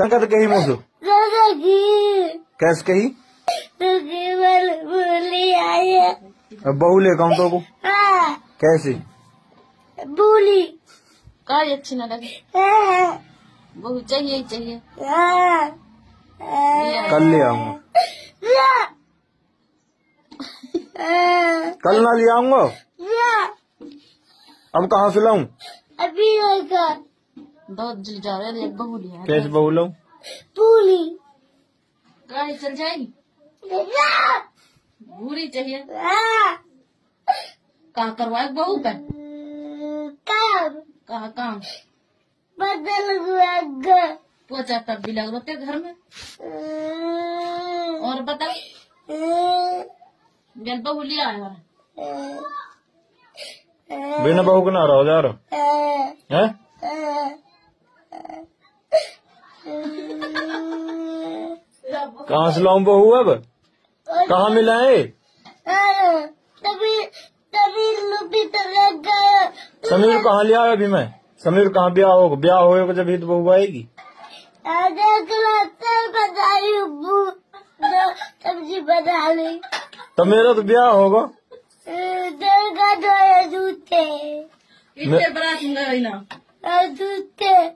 संकत कही मुझ कैसे कही है। अब बहू ले कहूँ तो को। हाँ। कैसे? बोली। काय अच्छी न लगे। हाँ। बहू चाहिए ही चाहिए। हाँ। कल ले आऊँगा। कल ना ले आऊँगा? हाँ। अब कहाँ से लाऊं? अभी दो जल जा रहे एक बहू लिया कैसे बहू लाऊं गाड़ी चल जाएगी? भूरी चाहिए। हाँ कहाँ करवाए बहू का काम। कहाँ काम? बदल हुआ पोचा टब भी लग रहे घर में। और बता जल बहू लिया है। बिना बहू के ना रहो जा रहा। है? कहाँ से लाऊं बहू अब? कहाँ मिला है? तभी तभी लुबी लग गया समीर कहाँ लिया है अभी मैं? समीर कहाँ ब्याह होगा ब्याह होएगा जब ही तो बहू आएगी। तब तो मेरा तो ब्याह होगा। जूते।